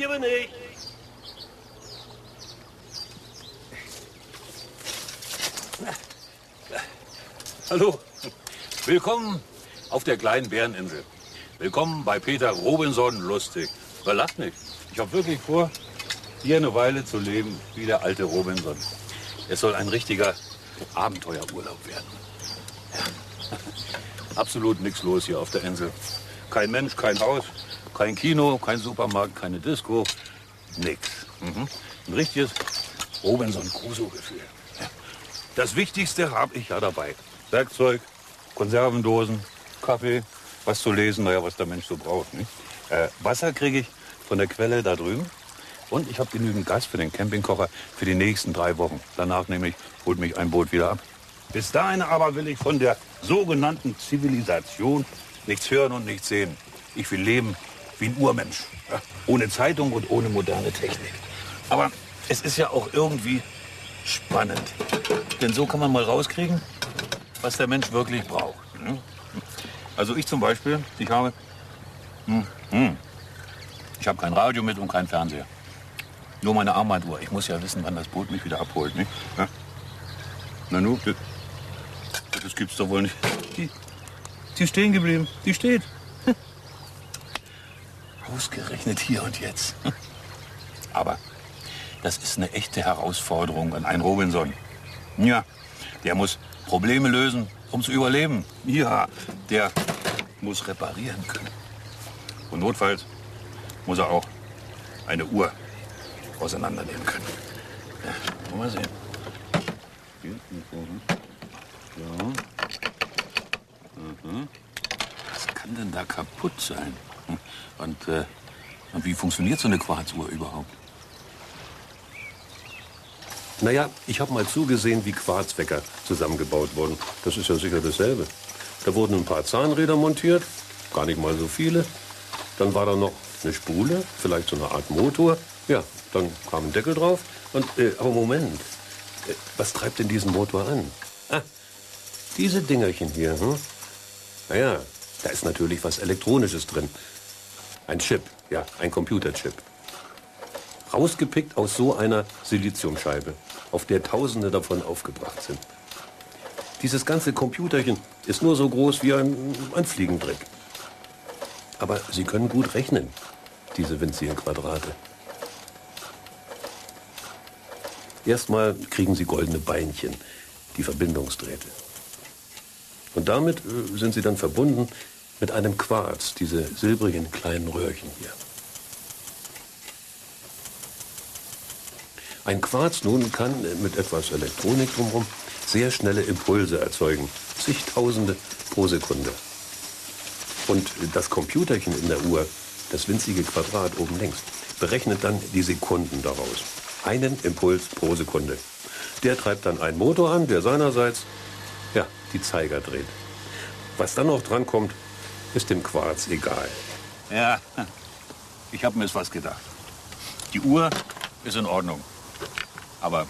hier bin ich. Hallo. Willkommen auf der kleinen Bäreninsel. Willkommen bei Peter Robinson Lustig. Verlass nicht. Ich habe wirklich vor, hier eine Weile zu leben wie der alte Robinson. Es soll ein richtiger Abenteuerurlaub werden. Ja. Absolut nichts los hier auf der Insel. Kein Mensch, kein Haus, kein Kino, kein Supermarkt, keine Disco. Nix. Mhm. Ein richtiges Robinson Crusoe-Gefühl. Das Wichtigste habe ich ja dabei. Werkzeug, Konservendosen, Kaffee, was zu lesen, naja, was der Mensch so braucht. Nicht? Äh, Wasser kriege ich von der Quelle da drüben. Und ich habe genügend Gas für den Campingkocher für die nächsten drei Wochen. Danach nämlich holt mich ein Boot wieder ab. Bis dahin aber will ich von der sogenannten Zivilisation nichts hören und nichts sehen. Ich will leben wie ein Urmensch. Ohne Zeitung und ohne moderne Technik. Aber es ist ja auch irgendwie spannend. Denn so kann man mal rauskriegen, was der Mensch wirklich braucht. ne? Also ich zum Beispiel, ich habe, hm, hm, ich habe kein Radio mit und kein Fernseher. Nur meine Armbanduhr. Ich muss ja wissen, wann das Boot mich wieder abholt. Nicht? Na nu, das, das gibt's doch wohl nicht. Die, die stehen geblieben. Die steht. Ausgerechnet hier und jetzt. Aber das ist eine echte Herausforderung an einen Robinson. Ja, der muss Probleme lösen, um zu überleben. Ja, der muss reparieren können. Und notfalls muss er auch eine Uhr auseinandernehmen können. Ja, mal sehen. Ja. Mhm. Was kann denn da kaputt sein? Und, äh, und wie funktioniert so eine Quarzuhr überhaupt? Naja, ich habe mal zugesehen, wie Quarzwecker zusammengebaut wurden. Das ist ja sicher dasselbe. Da wurden ein paar Zahnräder montiert, gar nicht mal so viele. Dann war da noch eine Spule, vielleicht so eine Art Motor. Ja, dann kam ein Deckel drauf. Und, äh, aber Moment, äh, was treibt denn diesen Motor an? Ah, diese Dingerchen hier, hm? Naja, da ist natürlich was Elektronisches drin. Ein Chip, ja, ein Computerchip. Rausgepickt aus so einer Siliziumscheibe, auf der Tausende davon aufgebracht sind. Dieses ganze Computerchen ist nur so groß wie ein, ein Fliegendreck. Aber sie können gut rechnen, diese winzigen Quadrate. Erstmal kriegen sie goldene Beinchen, die Verbindungsdrähte. Und damit äh, sind sie dann verbunden mit einem Quarz, diese silbrigen kleinen Röhrchen hier. Ein Quarz nun kann mit etwas Elektronik drumherum sehr schnelle Impulse erzeugen, zigtausende pro Sekunde. Und das Computerchen in der Uhr, das winzige Quadrat oben links, berechnet dann die Sekunden daraus. Einen Impuls pro Sekunde. Der treibt dann einen Motor an, der seinerseits ja, die Zeiger dreht. Was dann noch drankommt, ist dem Quarz egal. Ja, ich habe mir was gedacht. Die Uhr ist in Ordnung. Aber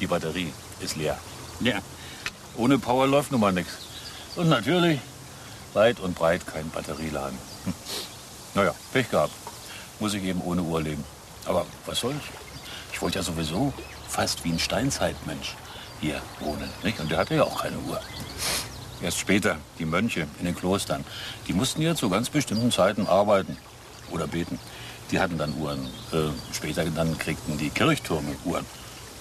die Batterie ist leer. Ja. Ohne Power läuft nun mal nichts. Und natürlich weit und breit kein Batterieladen. Hm. Naja, Pech gehabt. Muss ich eben ohne Uhr leben. Aber was soll's? Ich wollte ja sowieso fast wie ein Steinzeitmensch hier wohnen. Nicht? Und der hatte ja auch keine Uhr. Erst später, die Mönche in den Klostern, die mussten ja zu ganz bestimmten Zeiten arbeiten oder beten. Die hatten dann Uhren. Äh, später dann kriegten die Kirchtürme Uhren,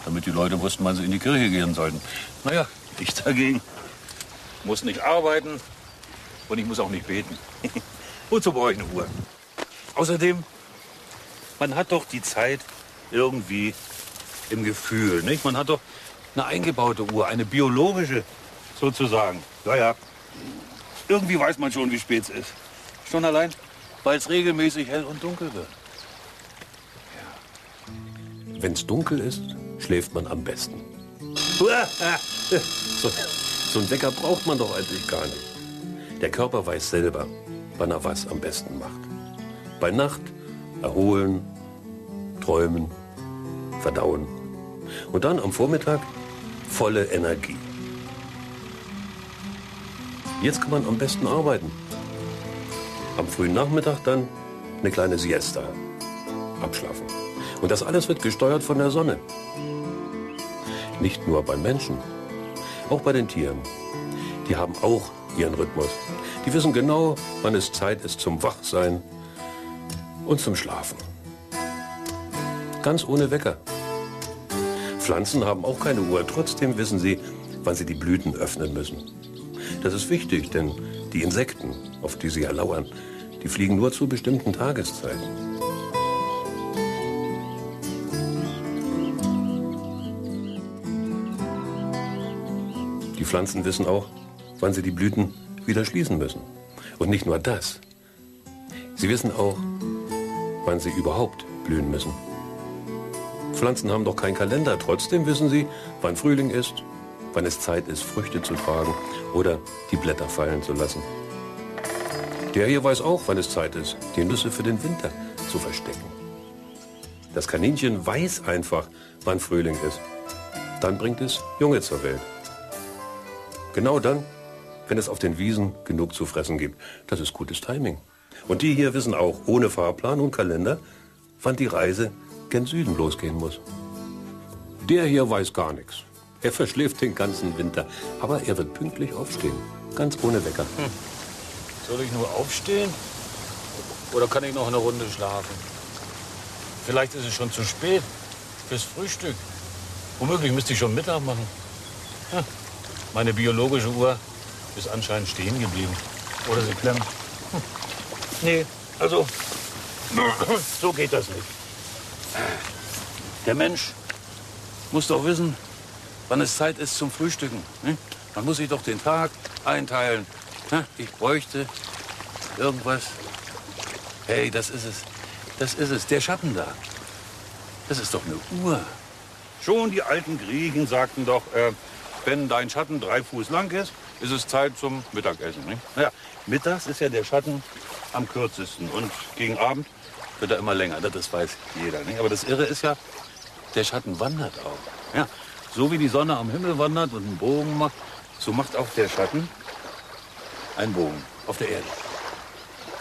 damit die Leute wussten, wann sie in die Kirche gehen sollten. Naja, ich dagegen muss nicht arbeiten und ich muss auch nicht beten. Wozu brauche ich eine Uhr? Außerdem, man hat doch die Zeit irgendwie im Gefühl, nicht? Man hat doch eine eingebaute Uhr, eine biologische sozusagen. Ja, ja. Irgendwie weiß man schon, wie spät es ist. Schon allein, weil es regelmäßig hell und dunkel wird. Wenn es dunkel ist, schläft man am besten. So, so einen Wecker braucht man doch eigentlich gar nicht. Der Körper weiß selber, wann er was am besten macht. Bei Nacht erholen, träumen, verdauen. Und dann am Vormittag volle Energie. Jetzt kann man am besten arbeiten. Am frühen Nachmittag dann eine kleine Siesta. abschlafen. Und das alles wird gesteuert von der Sonne. Nicht nur beim Menschen, auch bei den Tieren. Die haben auch ihren Rhythmus. Die wissen genau, wann es Zeit ist zum Wachsein und zum Schlafen. Ganz ohne Wecker. Pflanzen haben auch keine Uhr. Trotzdem wissen sie, wann sie die Blüten öffnen müssen. Das ist wichtig, denn die Insekten, auf die sie erlauern, die fliegen nur zu bestimmten Tageszeiten. Die Pflanzen wissen auch, wann sie die Blüten wieder schließen müssen. Und nicht nur das. Sie wissen auch, wann sie überhaupt blühen müssen. Pflanzen haben doch keinen Kalender. Trotzdem wissen sie, wann Frühling ist, wann es Zeit ist, Früchte zu tragen oder die Blätter fallen zu lassen. Der hier weiß auch, wann es Zeit ist, die Nüsse für den Winter zu verstecken. Das Kaninchen weiß einfach, wann Frühling ist. Dann bringt es Junge zur Welt. Genau dann, wenn es auf den Wiesen genug zu fressen gibt. Das ist gutes Timing. Und die hier wissen auch, ohne Fahrplan und Kalender, wann die Reise gen Süden losgehen muss. Der hier weiß gar nichts. Er verschläft den ganzen Winter. Aber er wird pünktlich aufstehen. Ganz ohne Wecker. Hm. Soll ich nur aufstehen? Oder kann ich noch eine Runde schlafen? Vielleicht ist es schon zu spät fürs Frühstück. Womöglich müsste ich schon Mittag machen. Ja. Meine biologische Uhr ist anscheinend stehen geblieben. Oder sie klemmt. Hm. Nee, also, so geht das nicht. Der Mensch muss doch wissen, wann es Zeit ist zum Frühstücken. Ne? Man muss sich doch den Tag einteilen. Ich bräuchte irgendwas. Hey, das ist es. Das ist es. Der Schatten da. Das ist doch eine Uhr. Schon die alten Griechen sagten doch, äh, wenn dein Schatten drei Fuß lang ist, ist es Zeit zum Mittagessen. Nicht? Naja, mittags ist ja der Schatten am kürzesten und gegen Abend wird er immer länger. Das weiß jeder. Nicht? Aber das Irre ist ja, der Schatten wandert auch. Ja, so wie die Sonne am Himmel wandert und einen Bogen macht, so macht auch der Schatten einen Bogen auf der Erde.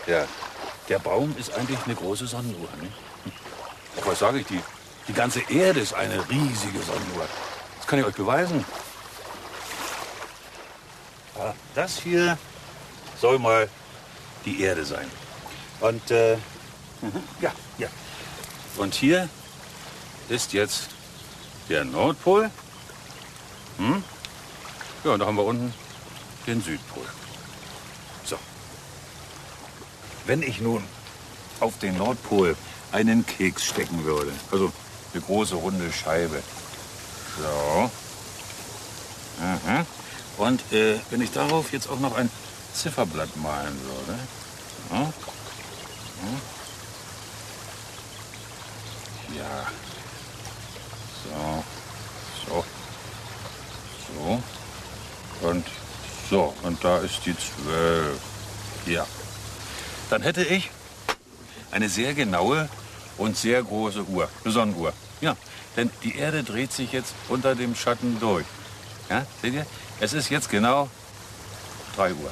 Ja, der Baum ist eigentlich eine große Sonnenuhr. Nicht? Was sage ich? Die, die ganze Erde ist eine riesige Sonnenuhr. Das kann ich euch beweisen. Das hier soll mal die Erde sein. Und äh, ja, ja. Und hier ist jetzt der Nordpol. Hm? Ja, und da haben wir unten den Südpol. So. Wenn ich nun auf den Nordpol einen Keks stecken würde, also eine große runde Scheibe. So. Mhm. Und äh, wenn ich darauf jetzt auch noch ein Zifferblatt malen würde. Ja. ja. So. So. Und so. Und da ist die zwölf. Ja. Dann hätte ich eine sehr genaue und sehr große Uhr, eine Sonnenuhr. Ja, denn die Erde dreht sich jetzt unter dem Schatten durch. Ja, seht ihr? Es ist jetzt genau 3 Uhr.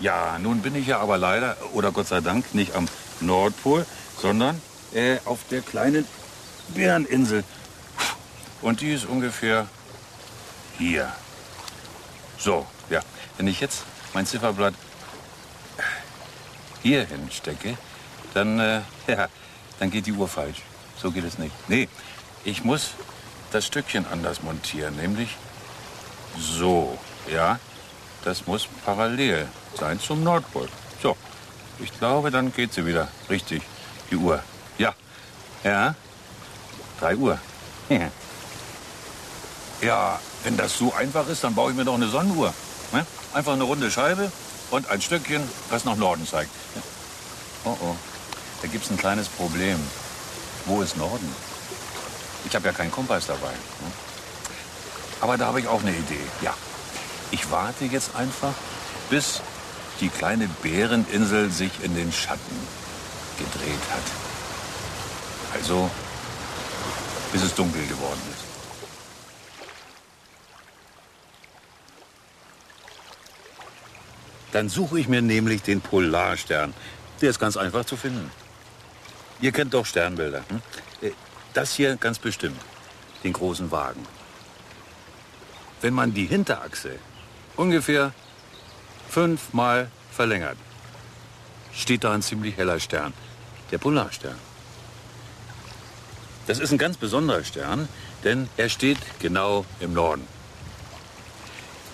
Ja, nun bin ich ja aber leider, oder Gott sei Dank, nicht am Nordpol, sondern äh, auf der kleinen Bäreninsel. Und die ist ungefähr hier. So, ja. Wenn ich jetzt mein Zifferblatt hier hinstecke, dann, äh, ja, dann geht die Uhr falsch. So geht es nicht. Nee, ich muss das Stückchen anders montieren, nämlich so, ja. Das muss parallel sein zum Nordpol. So, ich glaube, dann geht sie wieder richtig, die Uhr. Ja, ja, 3 Uhr. Ja. ja, wenn das so einfach ist, dann baue ich mir doch eine Sonnenuhr. Ne? Einfach eine runde Scheibe und ein Stückchen, das nach Norden zeigt. Oh oh, da gibt es ein kleines Problem. Wo ist Norden? Ich habe ja keinen Kompass dabei. Ne? Aber da habe ich auch eine Idee. Ja, ich warte jetzt einfach, bis die kleine Bäreninsel sich in den Schatten gedreht hat. Also, bis es dunkel geworden ist. Dann suche ich mir nämlich den Polarstern. Der ist ganz einfach zu finden. Ihr kennt doch Sternbilder. Hm? Äh, das hier ganz bestimmt, den großen Wagen. Wenn man die Hinterachse ungefähr fünfmal verlängert, steht da ein ziemlich heller Stern, der Polarstern. Das ist ein ganz besonderer Stern, denn er steht genau im Norden.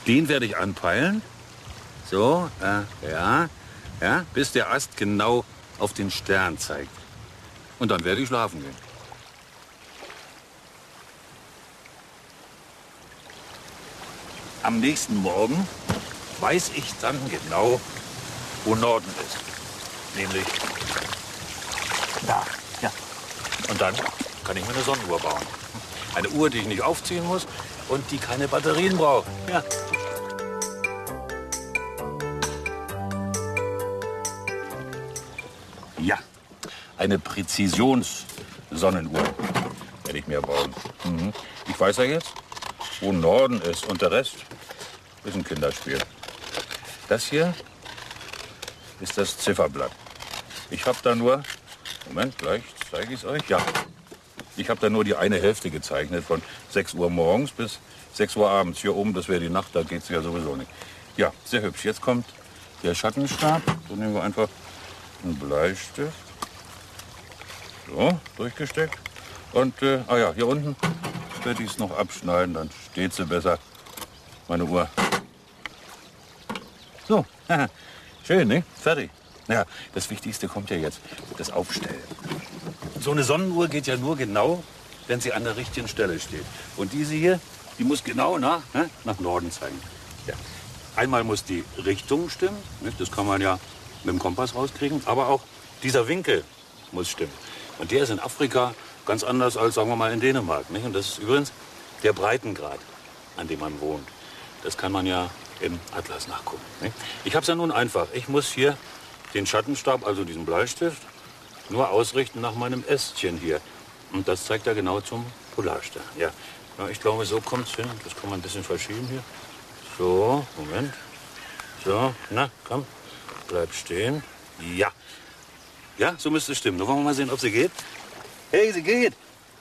Den werde ich anpeilen. So, äh, ja, ja, bis der Ast genau auf den Stern zeigt. Und dann werde ich schlafen gehen. Am nächsten Morgen weiß ich dann genau, wo Norden ist. Nämlich da. Ja. Und dann kann ich mir eine Sonnenuhr bauen. Eine Uhr, die ich nicht aufziehen muss und die keine Batterien braucht. Ja. Ja, eine Präzisions-Sonnenuhr werde ich mir bauen. Mhm. Ich weiß ja jetzt, wo Norden ist und der Rest ist ein Kinderspiel. Das hier ist das Zifferblatt. Ich habe da nur, Moment, gleich zeige ich es euch. Ja, ich habe da nur die eine Hälfte gezeichnet, von 6 Uhr morgens bis 6 Uhr abends. Hier oben, das wäre die Nacht, da geht es ja sowieso nicht. Ja, sehr hübsch. Jetzt kommt der Schattenstab. So nehmen wir einfach einen Bleistift. So, durchgesteckt. Und, äh, ah ja, hier unten werde ich es noch abschneiden, dann steht sie besser. Meine Uhr. So, schön, ne? Fertig. Ja, das Wichtigste kommt ja jetzt, das Aufstellen. So eine Sonnenuhr geht ja nur genau, wenn sie an der richtigen Stelle steht. Und diese hier, die muss genau nach, ne, nach Norden zeigen. Ja. Einmal muss die Richtung stimmen, ne, das kann man ja mit dem Kompass rauskriegen, aber auch dieser Winkel muss stimmen. Und der ist in Afrika ganz anders als, sagen wir mal, in Dänemark. Nicht? Und das ist übrigens der Breitengrad, an dem man wohnt. Das kann man ja im Atlas nachgucken. Nicht? Ich habe es ja nun einfach. Ich muss hier den Schattenstab, also diesen Bleistift, nur ausrichten nach meinem Ästchen hier. Und das zeigt er genau zum Polarstern. Ja. ja ich glaube, so kommt es hin. Das kann man ein bisschen verschieben hier. So, Moment. So, na, komm, bleib stehen. Ja. Ja, so müsste es stimmen. Nun wollen wir mal sehen, ob sie geht. Hey, sie geht.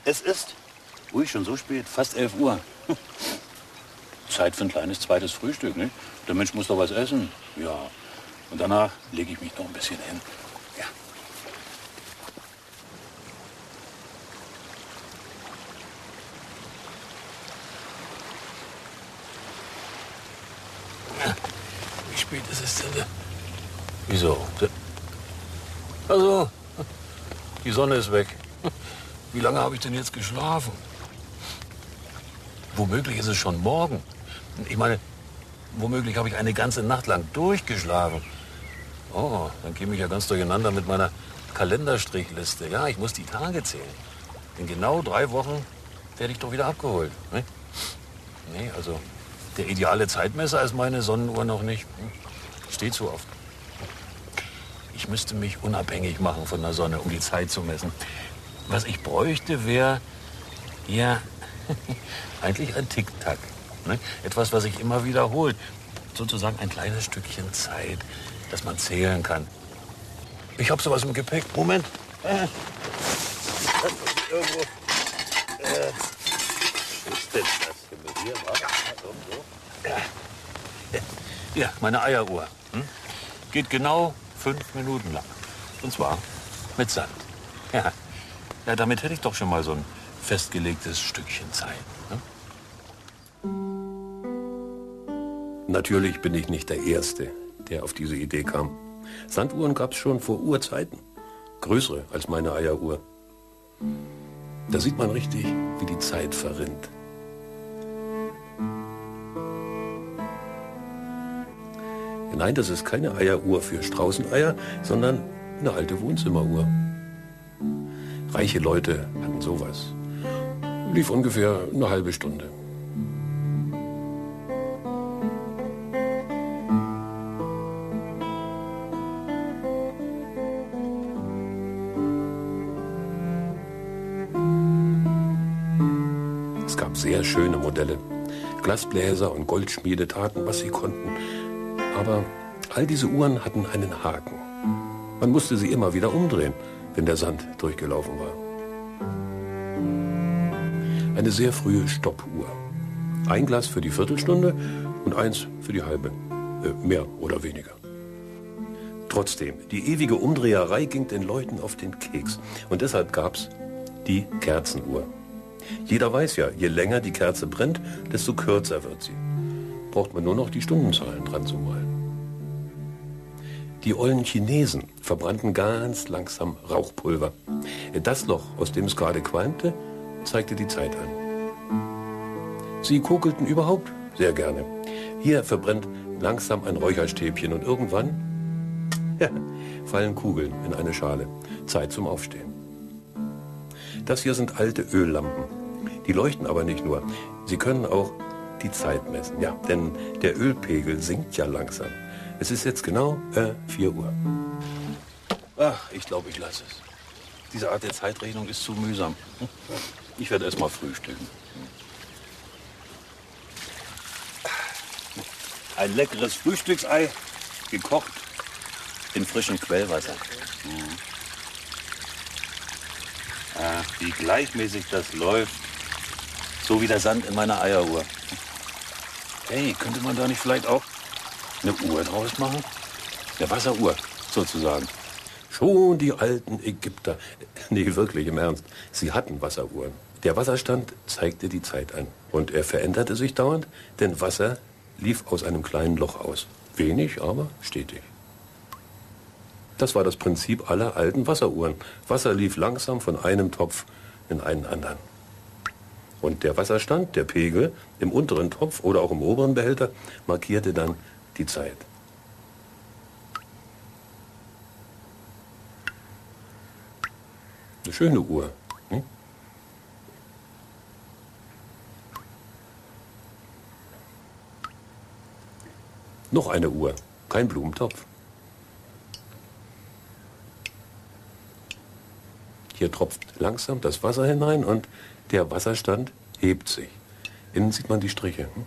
Es ist, ui, schon so spät, fast 11 Uhr. Zeit für ein kleines zweites Frühstück, ne? Der Mensch muss doch was essen. Ja. Und danach lege ich mich noch ein bisschen hin. Ja. Wie spät ist es denn? Wieso? Also, die Sonne ist weg. Wie lange habe ich denn jetzt geschlafen? Womöglich ist es schon morgen. Ich meine, womöglich habe ich eine ganze Nacht lang durchgeschlafen. Oh, dann käme ich ja ganz durcheinander mit meiner Kalenderstrichliste. Ja, ich muss die Tage zählen. In genau drei Wochen werde ich doch wieder abgeholt. Ne? Nee, also der ideale Zeitmesser ist meine Sonnenuhr noch nicht. Steht zu oft. Ich müsste mich unabhängig machen von der Sonne, um die Zeit zu messen. Was ich bräuchte, wäre ja eigentlich ein Tick-Tack. Ne? Etwas, was sich immer wiederholt. Sozusagen ein kleines Stückchen Zeit, das man zählen kann. Ich habe sowas im Gepäck. Moment. Äh. Irgendwo. Äh. ist denn das hier? Ja, Ja. ja, meine Eieruhr. Hm? Geht genau fünf Minuten lang. Und zwar mit Sand. Ja. ja, damit hätte ich doch schon mal so ein festgelegtes Stückchen Zeit. Ne? Natürlich bin ich nicht der Erste, der auf diese Idee kam. Sanduhren gab es schon vor Urzeiten. Größere als meine Eieruhr. Da sieht man richtig, wie die Zeit verrinnt. Nein, das ist keine Eieruhr für Straußeneier, sondern eine alte Wohnzimmeruhr. Reiche Leute hatten sowas. Lief ungefähr eine halbe Stunde. sehr schöne Modelle. Glasbläser und Goldschmiede taten, was sie konnten. Aber all diese Uhren hatten einen Haken. Man musste sie immer wieder umdrehen, wenn der Sand durchgelaufen war. Eine sehr frühe Stoppuhr. Ein Glas für die Viertelstunde und eins für die halbe. Äh, mehr oder weniger. Trotzdem, die ewige Umdreherei ging den Leuten auf den Keks. Und deshalb gab's die Kerzenuhr. Jeder weiß ja, je länger die Kerze brennt, desto kürzer wird sie. Braucht man nur noch die Stundenzahlen dran zu malen. Die ollen Chinesen verbrannten ganz langsam Rauchpulver. Das Loch, aus dem es gerade qualmte, zeigte die Zeit an. Sie kokelten überhaupt sehr gerne. Hier verbrennt langsam ein Räucherstäbchen und irgendwann ja, fallen Kugeln in eine Schale. Zeit zum Aufstehen. Das hier sind alte Öllampen. Die leuchten aber nicht nur. Sie können auch die Zeit messen. Ja, denn der Ölpegel sinkt ja langsam. Es ist jetzt genau äh, 4 Uhr. Ach, ich glaube, ich lasse es. Diese Art der Zeitrechnung ist zu mühsam. Ich werde erst mal frühstücken. Ein leckeres Frühstücksei, gekocht in frischem Quellwasser. Mhm. Ach, wie gleichmäßig das läuft. So wie der Sand in meiner Eieruhr. Hey, könnte man da nicht vielleicht auch eine Uhr draus machen? Eine Wasseruhr, sozusagen. Schon die alten Ägypter. Nee, wirklich im Ernst. Sie hatten Wasseruhren. Der Wasserstand zeigte die Zeit an. Und er veränderte sich dauernd, denn Wasser lief aus einem kleinen Loch aus. Wenig, aber stetig. Das war das Prinzip aller alten Wasseruhren. Wasser lief langsam von einem Topf in einen anderen. Und der Wasserstand, der Pegel, im unteren Topf oder auch im oberen Behälter markierte dann die Zeit. Eine schöne Uhr. Hm? Noch eine Uhr, kein Blumentopf. Hier tropft langsam das Wasser hinein und der Wasserstand hebt sich. Innen sieht man die Striche. Hm?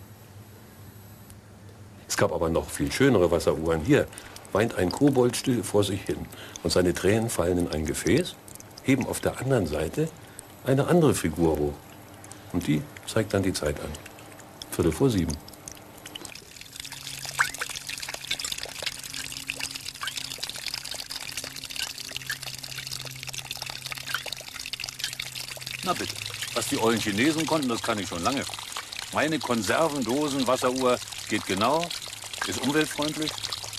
Es gab aber noch viel schönere Wasseruhren. Hier weint ein Kobold still vor sich hin und seine Tränen fallen in ein Gefäß, heben auf der anderen Seite eine andere Figur hoch. Und die zeigt dann die Zeit an. Viertel vor sieben. Na bitte. Was die ollen Chinesen konnten, das kann ich schon lange. Meine Konservendosen Wasseruhr geht genau, ist umweltfreundlich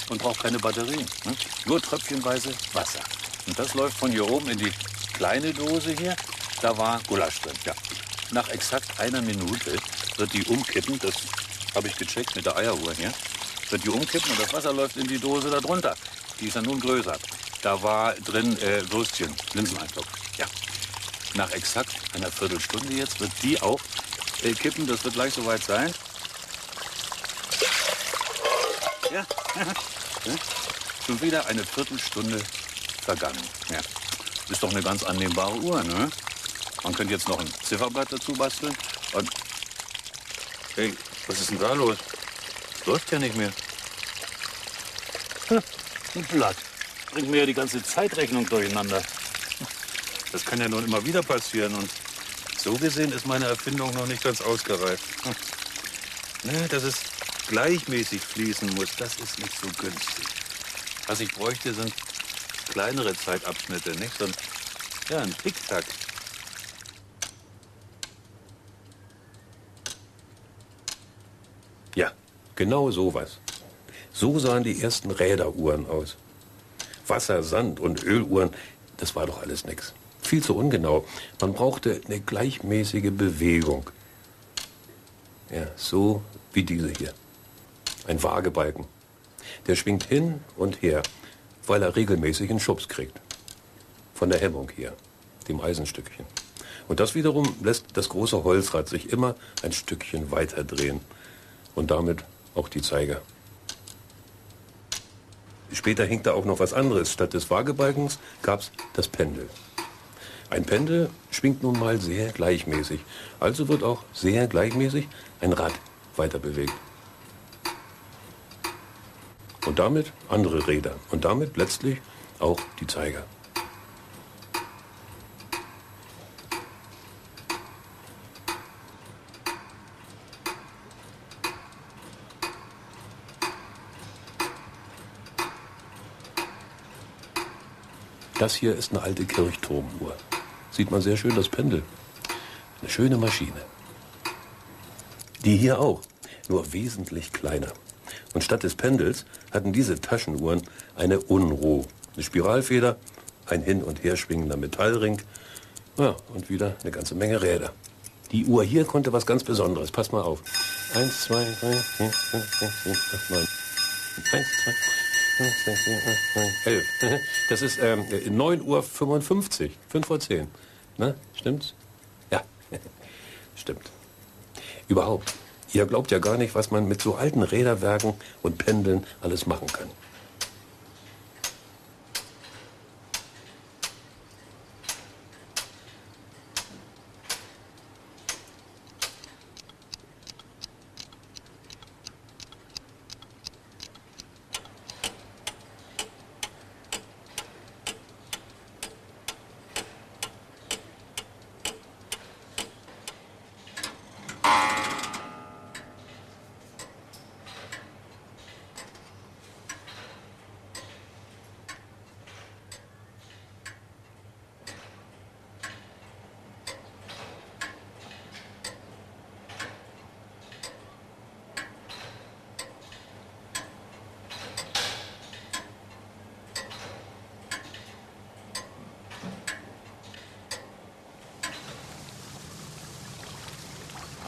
und braucht keine Batterien. Ne? Nur tröpfchenweise Wasser. Und das läuft von hier oben in die kleine Dose hier. Da war Gulasch drin. Ja. Nach exakt einer Minute wird die umkippen. Das habe ich gecheckt mit der Eieruhr hier. Wird die umkippen und das Wasser läuft in die Dose darunter. Die ist ja nun größer. Da war drin äh, Würstchen, Linseneintopf. Nach exakt einer Viertelstunde jetzt wird die auch äh, kippen. Das wird gleich soweit sein. Ja. Schon wieder eine Viertelstunde vergangen. Ja. Ist doch eine ganz annehmbare Uhr, ne? Man könnte jetzt noch ein Zifferblatt dazu basteln. Und. Hey, was ist denn da los? Läuft ja nicht mehr. Ein Blatt. Bringt mir ja die ganze Zeitrechnung durcheinander. Das kann ja nun immer wieder passieren. Und so gesehen ist meine Erfindung noch nicht ganz ausgereift. Hm. Ne, dass es gleichmäßig fließen muss, das ist nicht so günstig. Was ich bräuchte, sind kleinere Zeitabschnitte, nicht so ein, ja, ein Tick-Tack. Ja, genau sowas. So sahen die ersten Räderuhren aus. Wasser, Sand und Öluhren, das war doch alles nichts viel zu ungenau. Man brauchte eine gleichmäßige Bewegung. Ja, so wie diese hier. Ein Waagebalken. Der schwingt hin und her, weil er regelmäßig einen Schubs kriegt. Von der Hemmung hier, dem Eisenstückchen. Und das wiederum lässt das große Holzrad sich immer ein Stückchen weiter drehen. Und damit auch die Zeiger. Später hing da auch noch was anderes. Statt des Waagebalkens gab es das Pendel. Ein Pendel schwingt nun mal sehr gleichmäßig. Also wird auch sehr gleichmäßig ein Rad weiter bewegt. Und damit andere Räder und damit letztlich auch die Zeiger. Das hier ist eine alte Kirchturmuhr. Sieht man sehr schön das Pendel. Eine schöne Maschine. Die hier auch, nur wesentlich kleiner. Und statt des Pendels hatten diese Taschenuhren eine Unruh. Eine Spiralfeder, ein hin- und her schwingender Metallring ja, und wieder eine ganze Menge Räder. Die Uhr hier konnte was ganz Besonderes. Pass mal auf. Eins, zwei, drei, vier, fünf, sechs, sieben, acht, neun. Eins, zwei, fünf, sechs, sieben, acht, neun, elf. Das ist ähm, 9 Uhr 55, 5 vor 10. Ne? Stimmt's? Ja, stimmt. Überhaupt. Ihr glaubt ja gar nicht, was man mit so alten Räderwerken und Pendeln alles machen kann.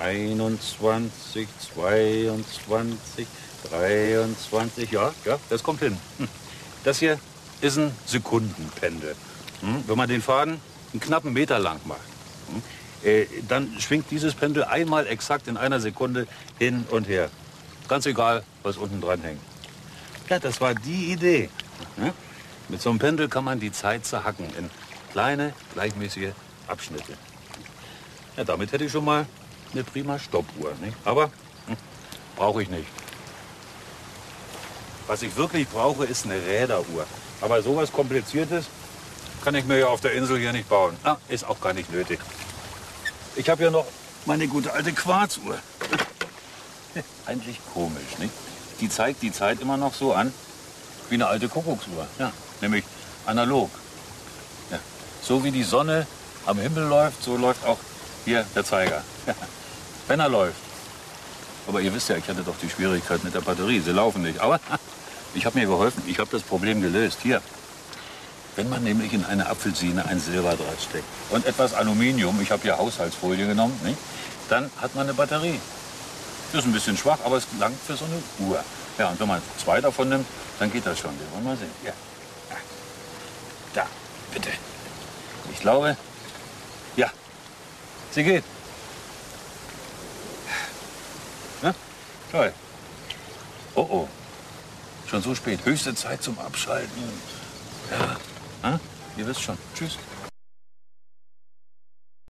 Einundzwanzig, zweiundzwanzig, dreiundzwanzig. Ja, ja, das kommt hin. Hm. Das hier ist ein Sekundenpendel. Hm, Wenn man den Faden einen knappen Meter lang macht, hm, äh, dann schwingt dieses Pendel einmal exakt in einer Sekunde hin und her. Ganz egal, was unten dran hängt. Ja, das war die Idee. Mit so einem Pendel kann man die Zeit zerhacken in kleine, gleichmäßige Abschnitte. Ja, damit hätte ich schon mal eine prima Stoppuhr. Nicht? Aber hm, brauche ich nicht. Was ich wirklich brauche, ist eine Räderuhr. Aber sowas Kompliziertes kann ich mir ja auf der Insel hier nicht bauen. Ah, ist auch gar nicht nötig. Ich habe ja noch meine gute alte Quarzuhr. Eigentlich komisch, nicht? Die zeigt die Zeit immer noch so an wie eine alte Kuckucksuhr. Ja, nämlich analog. Ja. So wie die Sonne am Himmel läuft, so läuft auch hier der Zeiger. Wenn er läuft. Aber ihr wisst ja, ich hatte doch die Schwierigkeit mit der Batterie. Sie laufen nicht. Aber ich habe mir geholfen. Ich habe das Problem gelöst. Hier. Wenn man nämlich in eine Apfelsine ein Silberdraht steckt und etwas Aluminium, ich habe hier Haushaltsfolie genommen, nicht? dann hat man eine Batterie. Das ist ein bisschen schwach, aber es langt für so eine Uhr. Ja, und wenn man zwei davon nimmt, dann geht das schon. Wir wollen mal sehen. Ja. Ja. Da, bitte. Ich glaube, ja, sie geht. Toll. Oh, oh. Schon so spät. Höchste Zeit zum Abschalten. Ja. Hm? Ihr wisst schon. Tschüss.